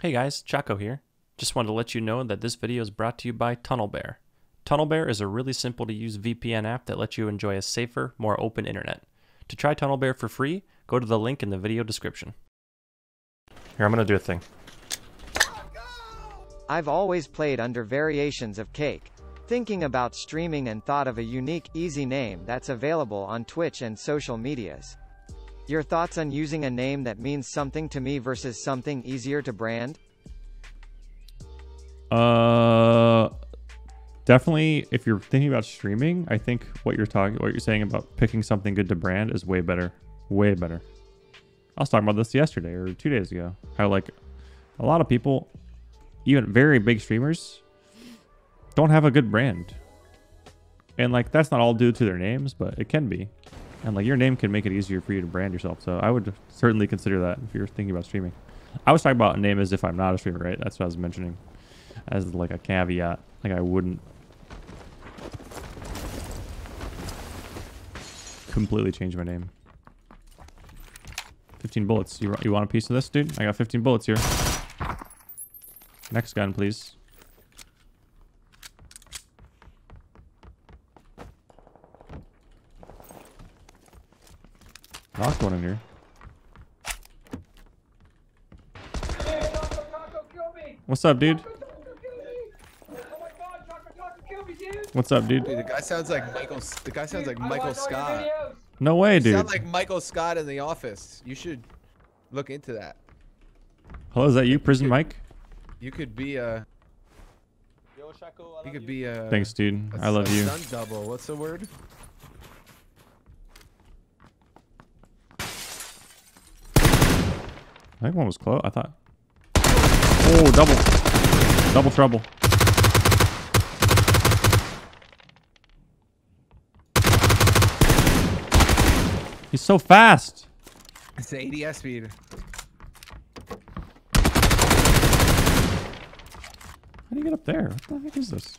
Hey guys, Choco here. Just wanted to let you know that this video is brought to you by TunnelBear. TunnelBear is a really simple to use VPN app that lets you enjoy a safer, more open internet. To try TunnelBear for free, go to the link in the video description. Here, I'm gonna do a thing. I've always played under variations of Cake. Thinking about streaming and thought of a unique, easy name that's available on Twitch and social medias. Your thoughts on using a name that means something to me versus something easier to brand? Uh, definitely. If you're thinking about streaming, I think what you're talking, what you're saying about picking something good to brand is way better. Way better. I was talking about this yesterday or two days ago. How like a lot of people, even very big streamers, don't have a good brand. And like that's not all due to their names, but it can be. And like your name can make it easier for you to brand yourself. So I would certainly consider that if you're thinking about streaming. I was talking about a name as if I'm not a streamer, right? That's what I was mentioning as like a caveat. Like I wouldn't completely change my name. 15 bullets. You, you want a piece of this, dude? I got 15 bullets here. Next gun, please. Knocked one in here. What's up, dude? What's up, dude? Dude, the guy sounds like Michael. The guy sounds like Michael Scott. No way, You dude. sound like Michael Scott in The Office. You should look into that. Hello, is that you, Prison Mike? You could be uh, a. You could be a. Thanks, dude. a I love a you. Stunt double. What's the word? I think one was close. I thought. Oh, double. Double trouble. He's so fast. It's the ADS speed. How do you get up there? What the heck is this?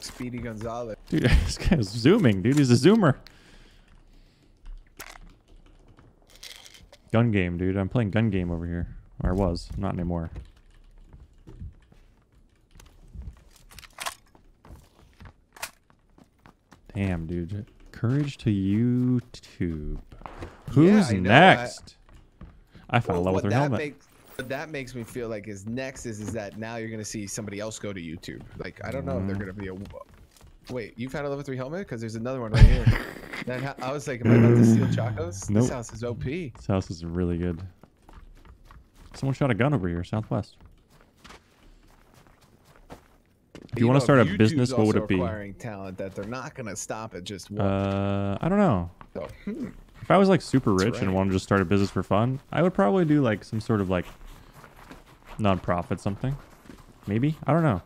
Speedy Gonzales. Dude, this guy's zooming, dude. He's a zoomer. Gun game, dude. I'm playing gun game over here. Or I was. Not anymore. Damn, dude. Courage to YouTube. Who's I I- next? I, fell in love with her that helmet. makes what that makes me feel like is next is is that now you're gonna see somebody else go to YouTube. Like I don't know if they're Mm. gonna be a. Wait, you found a level three helmet? Because there's another one right here. that I was like, am I about to steal Chocos? Nope. This house is OP. This house is really good. Someone shot a gun over here, southwest. If you, want to start a YouTube's business, what would it be? Acquiring talent that they're not gonna stop at just one. Uh, I don't know. so, hmm. If I was like super rich and right. wanted to just start a business for fun, I would probably do like some sort of like non-profit something. Maybe I don't know.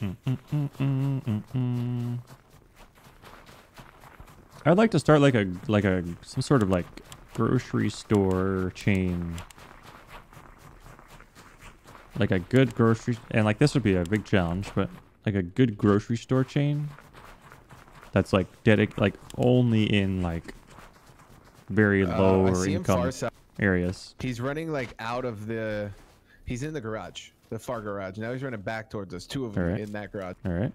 Mm, mm, mm. I'd like to start like a like a some sort of like grocery store chain. Like a good grocery and like this would be a big challenge, but like a good grocery store chain that's like dedic like only in like very Uh, see him income areas. He's running like out of the. He's in the garage, the far garage. Now he's running back towards us. Two of them Alright. in that garage. All right.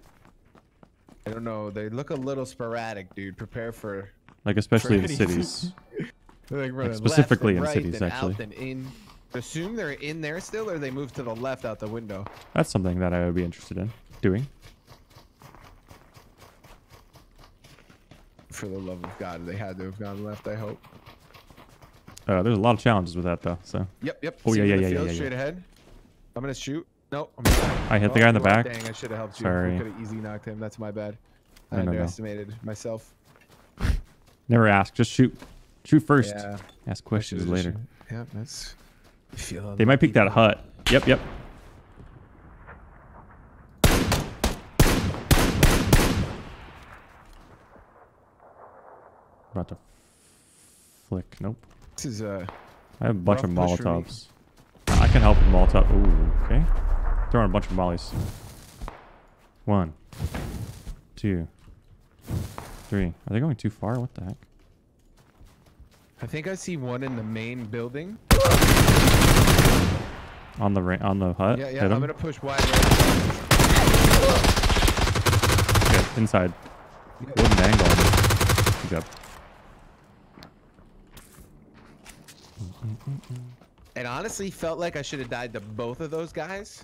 I don't know. They look a little sporadic, dude. Prepare for. Like especially in cities. They're like specifically in right, cities, actually. In. Assume they're in there still, or they move to the left out the window. That's something that I would be interested in doing. For the love of God, they had to have gone left. I hope. Uh, there's a lot of challenges with that though. So Yep, yep. Oh, See yeah, yeah, yeah, yeah, yeah. Straight ahead. I'm gonna shoot. No, I'm. I hit the Oh, guy in the you back. Dang, I should have helped you. Sorry. I could have easily knocked him. That's my bad. I underestimated myself. never ask, just shoot. Shoot first. Yeah. Ask questions later. Yeah, that's. They might pick that hut. Yep, yep. About to flick. Nope. This is uh. I have a bunch of. Molotovs. I can help with Molotov. Ooh, okay. Throwing a bunch of mollies. One, two, three. Are they going too far? What the heck? I think I see one in the main building. On the ra- on the hut. Yeah, yeah. I'm gonna push wide right. Okay, inside. Wooden angle. Good job. And honestly, felt like I should have died to both of those guys.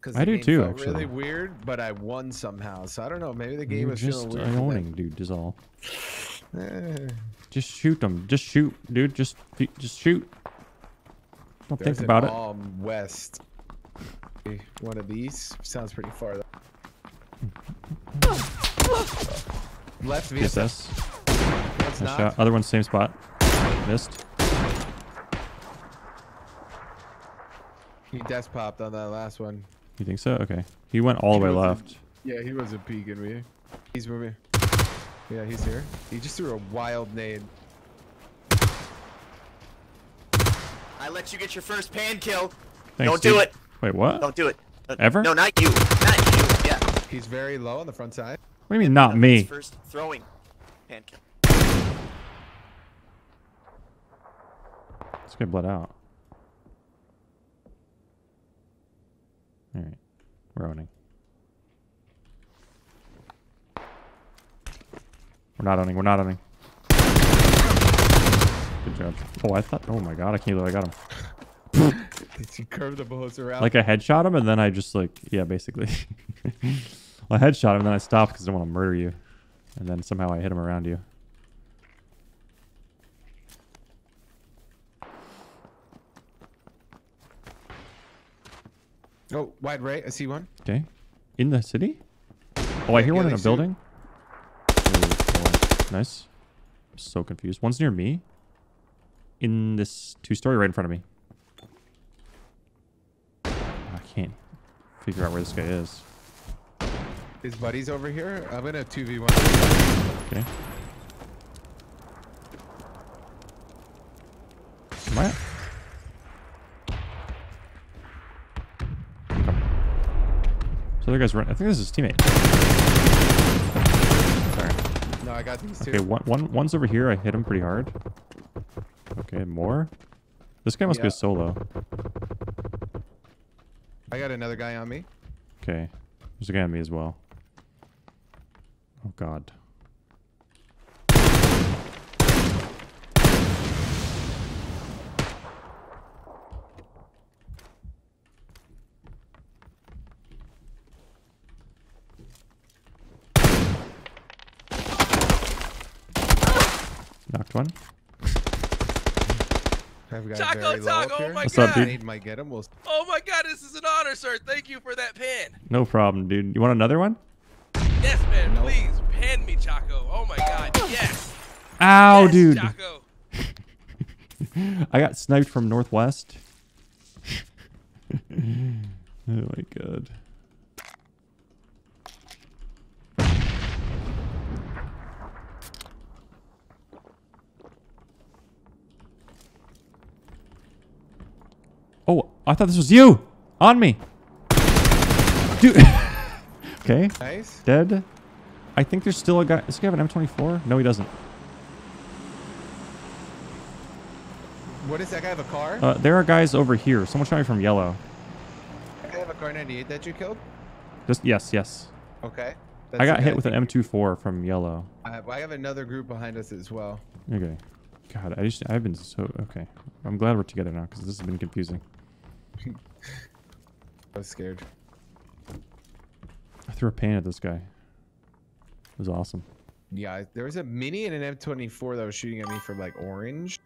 Because I do too, actually, Really weird, but I won somehow. So I don't know. Maybe the game You're was just feeling weird. owning, dude. Is all. Just shoot them. Just shoot, dude. Just just shoot. Don't There's think about an it. Alm west. One of these sounds pretty far. Though. Left VSS. Nice shot. Other one, same spot. Missed. He desk popped on that last one. You think so? Okay. He went all the way wasn't- left. Yeah, he wasn't peeking me. He's moving. Yeah, he's here. He just threw a wild nade. I let you get your first pan kill. Thanks, Don't do it. Wait, what? Don't do it. Ever? No, not you. Not you. Yeah. He's very low on the front side. What do you mean, not His me? First throwing pan kill. Let's get blood out. All right, we're. We're not owning. We're not owning. Good job. Oh, I thought. Oh my god, I can't believe I got him. He curved the bullets around. Like I headshot him, and then I just like yeah, basically. well, I headshot him, and then I stopped because I don't want to murder you, and then somehow I hit him around you. Oh, wide right. I see one. Okay, in the city. Oh, I hear Yeah, one in a building. Oh, nice. I'm so confused. One's near me. In this two-story right in front of me. I can't figure out where this guy is. His buddy's over here. I'm in a 2v1. Okay. Am I? So other guy's run. I think this is his teammate. Sorry. No, I got these two. Okay, one, one, one's over here. I hit him pretty hard. Okay, more. This guy must Yeah. a solo. I got another guy on me. Okay. There's a guy on me as well. Oh god. Knocked one. I've got Taco, very low Taco, oh my What's up, God. dude? Nade might get him. We'll Oh my god, this is an honor, sir. Thank you for that pan. No problem, dude. You want another one? Yes, man. Nope. Please pan me, Choco. Oh my god. Yes. Ow, yes, dude. Choco. I got sniped from northwest. oh my god. Oh, I thought this was you! On me! Dude! okay, Nice. dead. I think there's still a guy. Does he have an M24? No, he doesn't. What is that guy have a car? Uh, there are guys over here. Someone shot me from yellow. I have a Kar98 that you killed. Just yes, yes. Okay. I got hit with an think- M24 from yellow. I have, I have another group behind us as well. Okay. God, I just I've been so okay. I'm glad we're together now because this has been confusing. I was scared. I threw a pain at this guy. It was awesome. Yeah, there was a mini and an M24 that was shooting at me from like orange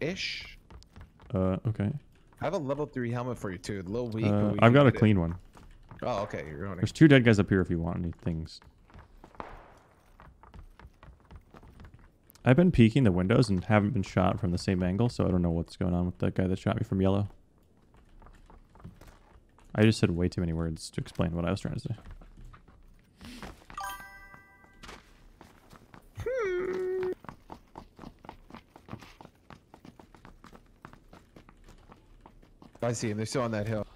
ish. Uh, okay. I have a level three helmet for you too. A little weak. Uh, we I've got a get it. clean one. Oh, okay. You're it. There's two dead guys up here if you want any things. I've been peeking the windows and haven't been shot from the same angle, so I don't know what's going on with that guy that shot me from yellow. I just said way too many words to explain what I was trying to say. I see him. They're still on that hill.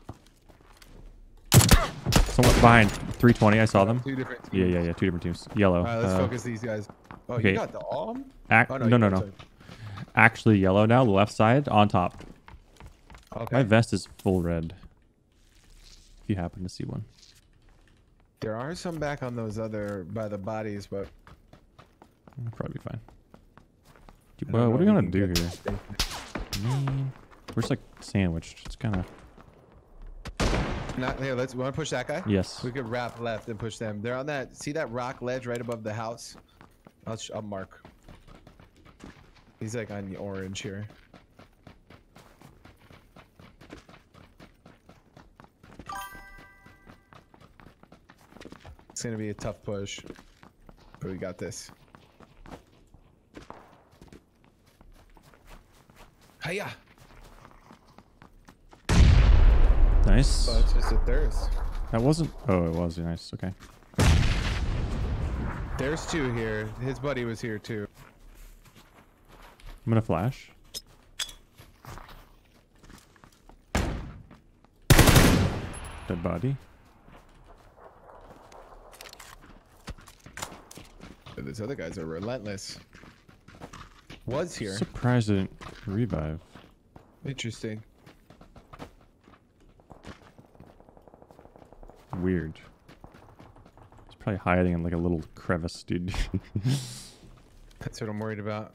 Someone behind 320, I saw them. Two different. Yeah, teams. yeah, yeah. Two different teams. Yellow. All right, let's uh, focus these guys. Oh, okay. you got the arm? Act, Oh, no, you no, no. actually yellow now. Left side on top. Okay. My vest is full red. If you happen to see one. There are some back on those other by the bodies, but I'll probably be fine. Don't Well, what are we gonna do here? Man, we're just like sandwiched. It's kind of Not here. Let's. Want to push that guy? yes. We could wrap left and push them. They're on that. See that rock ledge right above the house? I'll, sh- I'll mark. He's like on the orange here. It's gonna be a tough push, but we got this. Hiya! Nice. Oh, it's just a thirst. That wasn't. Oh, it was nice. Okay. There's two here. His buddy was here too. I'm gonna flash. Dead body. These other guys are relentless. Was here. Surprised it didn't revive. Interesting. Weird. He's probably hiding in like a little crevice, dude. That's what I'm worried about.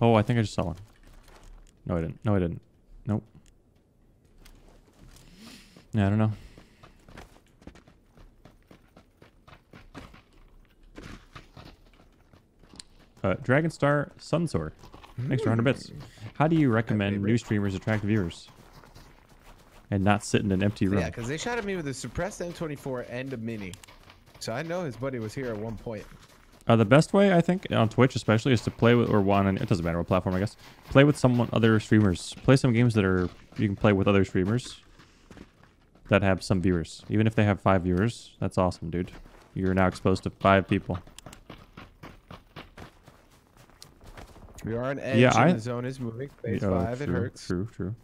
oh, I think I just saw one. No, I didn't. No, I didn't. Nope. Yeah, I don't know. Uh, Dragonstar Sunsor. Thanks for 100 bits. How do you recommend new streamers attract viewers? And not sit in an empty room? Yeah, because they shot at me with a suppressed M24 and a mini. So I know his buddy was here at one point. Uh, the best way, I think, on Twitch especially, is to play with, or one, and it doesn't matter what platform, I guess. Play with someone, other streamers. Play some games that are, you can play with other streamers that have some viewers. Even if they have five viewers, that's awesome, dude. You're now exposed to five people. We are on edge Yeah, and I- the zone is moving. Phase Oh, five, it true, hurts. True, true.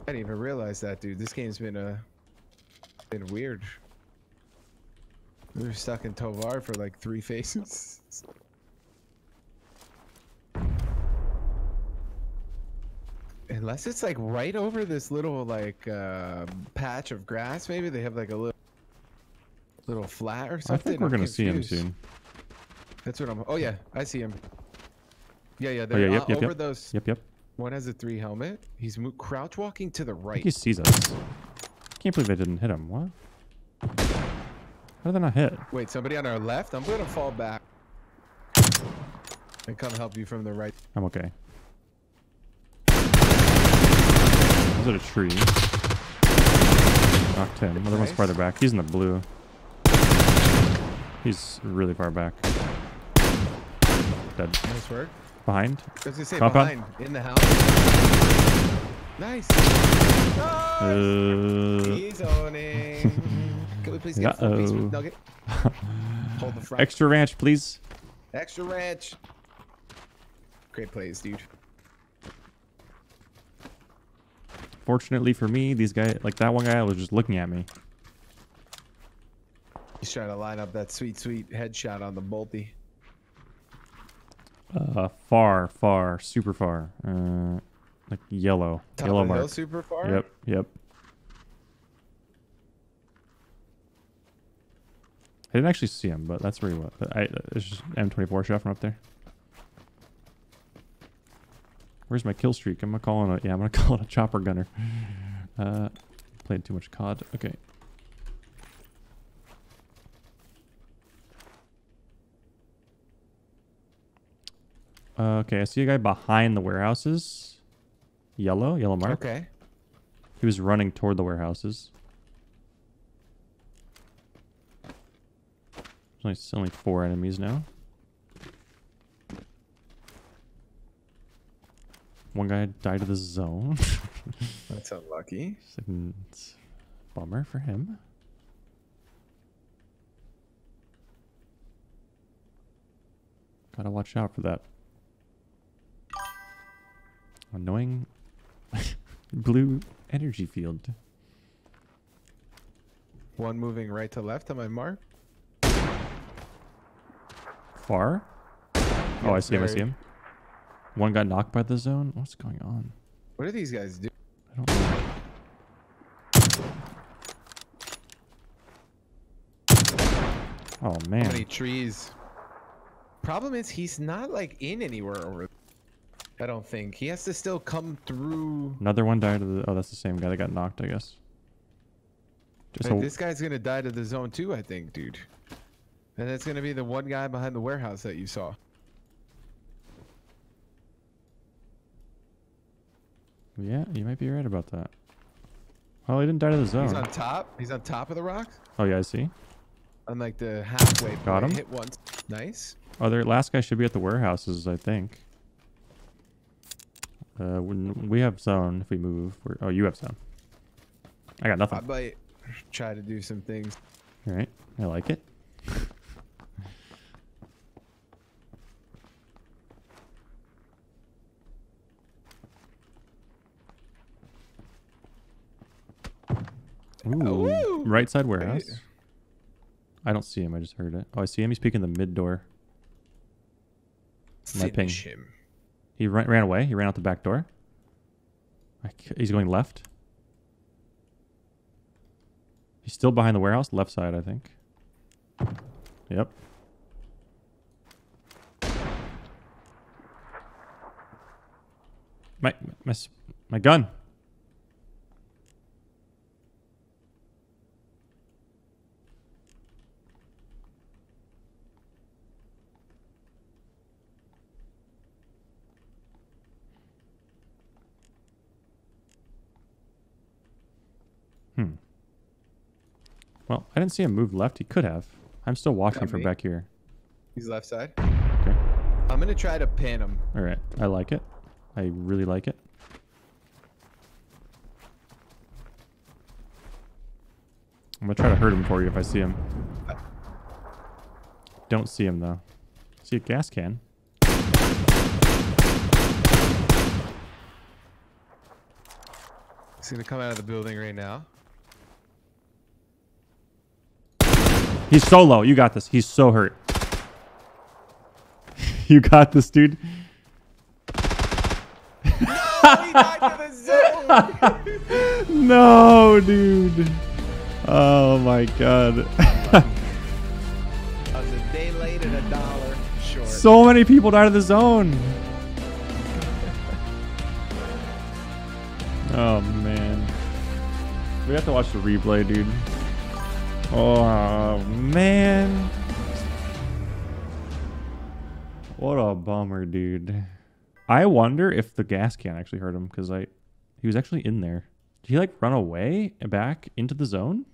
I didn't even realize that, dude. This game's been uh been weird. We were stuck in Tovar for like three phases. Unless it's like right over this little like uh, patch of grass, maybe they have like a little little flat or something. I think we're I'm going to see him soon. That's what I'm. Oh yeah, I see him. Yeah, yeah. Oh, They're yeah, yep, uh, yep, over yep. those. Yep, yep. One has a three helmet. He's mo- crouch walking to the I right. he sees us. Can't believe I didn't hit him. What? How did that not hit? Wait, somebody on our left? I'm gonna fall back. And come help you from the right. I'm okay. Was it a tree? Knocked him. Another one's farther back. He's in the blue. He's really far back. Dead. Nice work. Behind. Say behind, in the house. Nice. Nice. Uh, He's owning. Can we please get piece Uh-oh. with nugget? Hold the front. extra ranch, please. Extra ranch. Great plays, dude. Fortunately for me, these guys, like that one guy, was just looking at me. He's trying to line up that sweet, sweet headshot on the bolty. Uh, far, far, super far. Uh, like yellow, Top yellow of the hill mark. super far. Yep, yep. I didn't actually see him, but that's where he was. But I, it's just M24 shot from up there. Where's my kill streak? I'm gonna call it a yeah. I'm gonna call it a chopper gunner. Uh, played too much COD. Okay. Uh, okay, I see a guy behind the warehouses. Yellow, yellow mark. Okay. He was running toward the warehouses. There's only, only four enemies now. One guy died of the zone. That's unlucky. It's mm, it's a bummer for him. Gotta watch out for that. Annoying blue energy field. One moving right to left on my mark. Far? Oh, I see him. I see him. One got knocked by the zone. What's going on? What are these guys doing? I don't know. Oh How man. many trees? Problem is, he's not like in anywhere over. I don't think he has to still come through. Another one died of the. Oh, that's the same guy that got knocked, I guess. Just Like, a, this guy's gonna die to the zone too, I think, dude. And it's gonna be the one guy behind the warehouse that you saw. yeah, you might be right about that. Well, he didn't die to the zone. He's on top. He's on top of the rocks. Oh yeah, I see. On like the halfway point. Got him. Hit once. Nice. Oh, their last guy should be at the warehouses, I think. Uh, when we have zone, if we move, we're, oh, you have zone. I got nothing. I might try to do some things. All right, I like it. Ooh, Woo! right side warehouse. Right. I don't see him. I just heard it. Oh, I see him. He's peeking the mid door. My ping. Finish him. He ran, ran away. He ran out the back door. He's going left. He's still behind the warehouse, left side, I think. Yep. My my my gun. Hmm. Well, I didn't see him move left. He could have. I'm still watching from me. back here. He's left side. Okay. I'm gonna try to pin him. All right. I like it. I really like it. I'm gonna try to hurt him for you if I see him. Don't see him though. See a gas can. He's gonna come out of the building right now. He's so low. You got this. He's so hurt. you got this, dude. He died to the zone. No, dude. Oh my god. I was a day late and a dollar short. so many people died of the zone. Oh man. We have to watch the replay, dude. Oh man. What a bummer, dude. I wonder if the gas can actually hurt him because I he was actually in there. Did he like run away back into the zone?